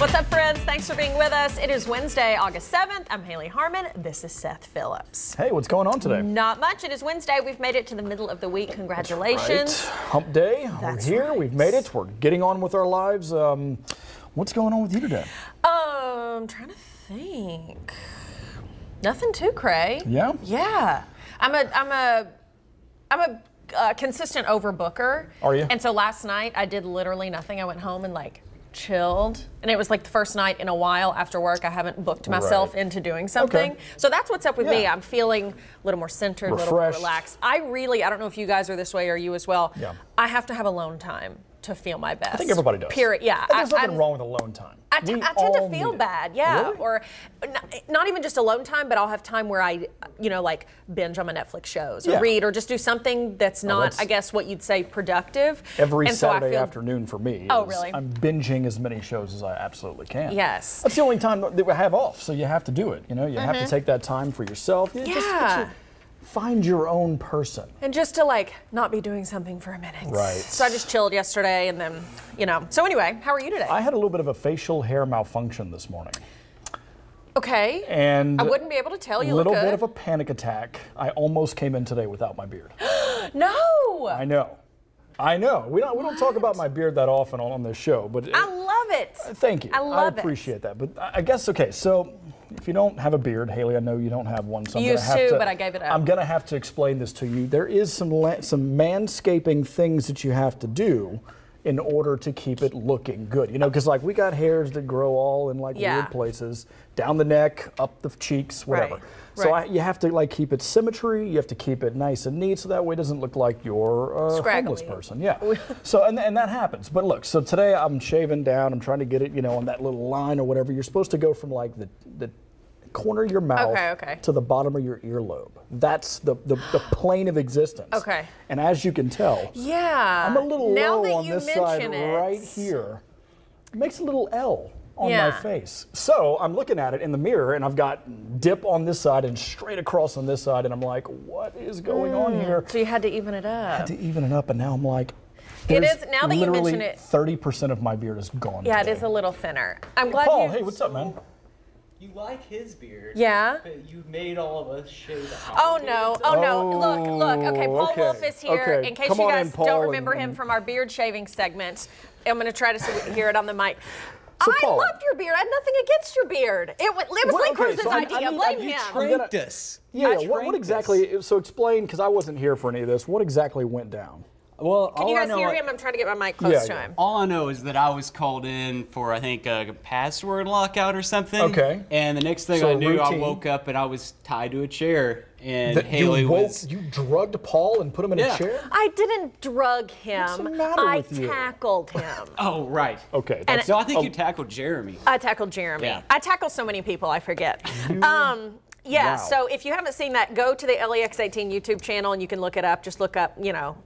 What's up, friends? Thanks for being with us. It is Wednesday, August 7th. I'm Hayley Harmon. This is Seth Phillips. Hey, what's going on today? Not much. It is Wednesday. We've made it to the middle of the week. Congratulations. Right. Hump day. That's We're here. right. We've made it. We're getting on with our lives. Um, what's going on with you today? Um, I'm trying to think. Nothing too cray. Yeah? Yeah. I'm a I'm a I'm a uh, consistent overbooker. Are you? And so last night I did literally nothing. I went home and like chilled. And it was like the first night in a while after work I haven't booked myself Right. into doing something. Okay. So that's what's up with me. I'm feeling a little more centered, a little more relaxed. I really I don't know if you guys are this way or you as well. Yeah. I have to have alone time to feel my best. I think everybody does. Period. Yeah. And there's I- nothing I'm- wrong with alone time. I, t- I tend to feel bad, yeah. Really? Or n- not even just alone time, but I'll have time where I, you know, like binge on my Netflix shows or Yeah. read or just do something that's not, that's- I guess, what you'd say productive. Every and so Saturday feel- afternoon for me. Oh, really? I'm binging as many shows as I absolutely can. Yes. That's the only time that we have off, so you have to do it. You know, you have to take that time for yourself. You just- Mm-hmm. Yeah. Find your own person. And just to like not be doing something for a minute. Right. So I just chilled yesterday and then, you know. So anyway, how are you today? I had a little bit of a facial hair malfunction this morning. okay. And I wouldn't be able to tell you a little bit of a panic attack. I almost came in today without my beard. no. I know. I know. We don't we don't talk about my beard that often on, this show, but it- I love it. thank you. I love it. appreciate that. But I I guess okay. So if you don't have a beard, Hayley, I know you don't have one. So I'm Used gonna have to, to, but I gave it up. I'm gonna have to explain this to you. There is some la- some manscaping things that you have to do in order to keep it looking good. You know, because like we got hairs that grow all in like Yeah. weird places, down the neck, up the cheeks, whatever. Right, So right. I, you have to like keep it symmetry. You have to keep it nice and neat, so that way it doesn't look like you're a homeless Scraggly. person. Yeah. so and, and that happens. But look, so today I'm shaving down. I'm trying to get it, you know, on that little line or whatever. You're supposed to go from like the the corner of your mouth Okay, okay. to the bottom of your earlobe. That's the, the the plane of existence. Okay. And as you can tell, Yeah. I'm a little now low that on you this side it, right here. It makes a little L on my face. So I'm looking at it in the mirror and I've got dip on this side and straight across on this side and I'm like, what is going on hmm. here? So you had to even it up. Had to even it up, and now I'm like, it is now that you mention it- 30% of my beard is gone. Yeah, it today. is a little thinner. I'm glad Paul, you. hey, what's up, man? You like his beard. Yeah. But you made all of us shave Oh no! beards. Oh no! Look! Look! Okay, Paul okay, Wolf is here. okay. In case Come you guys in, don't and- remember him from our beard shaving segment, I'm going to try to see, hear it on the mic. So, I Paul- loved your beard. I had nothing against your beard. It, wa- it was Well, Lee okay, Cruz's so I- I idea. need- Blame I- you him. I'm Trained us. Yeah, yeah. What, what exactly? So explain, because I wasn't here for any of this. What exactly went down? Well, Can all you I guys know, hear him? I'm trying to get my mic close Yeah, to yeah. him. All I know is that I was called in for I think a password lockout or something. Okay. And the next thing So I knew, I woke up and I was tied to a chair, and That Hayley you woke, was. you drugged Paul and put him in Yeah. a chair? I didn't drug him. What's the matter I with you? tackled him. Oh right. Okay. And So I think oh, you tackled Jeremy. I tackled Jeremy. Yeah. I tackle so many people, I forget. Um, yeah, Wow. so if you haven't seen that, go to the LEX18 YouTube channel and you can look it up. Just look up, you know,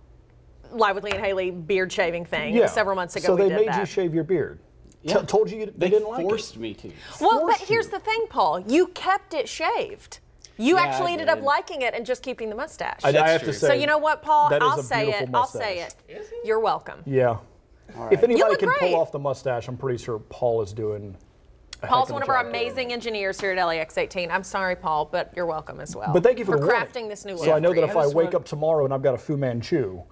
Live with Lee and Hayley beard shaving thing. It was several months ago So we they did made that. you shave your beard. T- Yeah. told you you- they, They didn't like it. forced me to. well, but here's you. the thing, Paul. You kept it shaved. You Yeah, actually ended up liking it and just keeping the mustache. I, I That's have to say. so you know what, Paul? that is I'll a say it. beautiful I'll say mustache. it. You're welcome. Yeah. All If anybody can great. pull off the mustache, I'm pretty sure Paul is doing. a heck Paul's a one of our job doing amazing engineers here at LEX18. I'm sorry, Paul, but you're welcome as well. But thank you for, the warning. crafting this new look. So I know that if I just wake wanna- up tomorrow and I've got a Fu Manchu,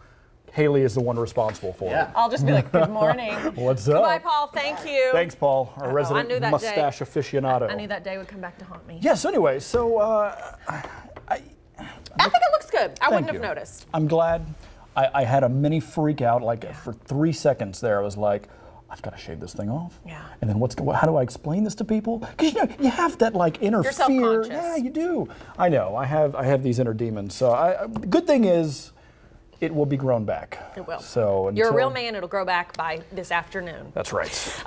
Hayley is the one responsible for Yeah. it. I'll just be like, good morning. What's up? Goodbye, Paul. Thank you. Thanks, Paul, our I resident knew that day. mustache aficionado. I knew that day would come back to haunt me. Yes. Anyway, so uh, I think it looks good. I wouldn't thank have you. noticed. I'm glad. I, I had a mini freak out. Like for three seconds there, I was like, I've got to shave this thing off. Yeah. And then what's how do I explain this to people? Because you know you have that like inner You're fear. self-conscious. Yeah, you do. I know. I have I have these inner demons. So I, good thing is, it will be grown back. It will. So You're a real man. It'll grow back by this afternoon. That's right.